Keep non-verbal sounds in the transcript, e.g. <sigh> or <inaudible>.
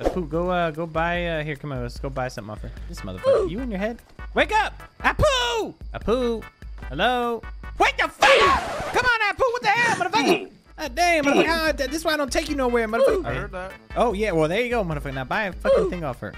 Apu, go uh go buy uh here, come on, let's go buy something off her. This motherfucker. You in your head? Wake up! Apu! Apu! Hello? Wake the fuck up! Come on, Apu, what the hell, motherfucker? <clears throat> Ah, damn, motherfucker. Ah, This is why I don't take you nowhere, motherfucker. I heard that. Oh yeah, well there you go, motherfucker. Now buy a fucking thing off her.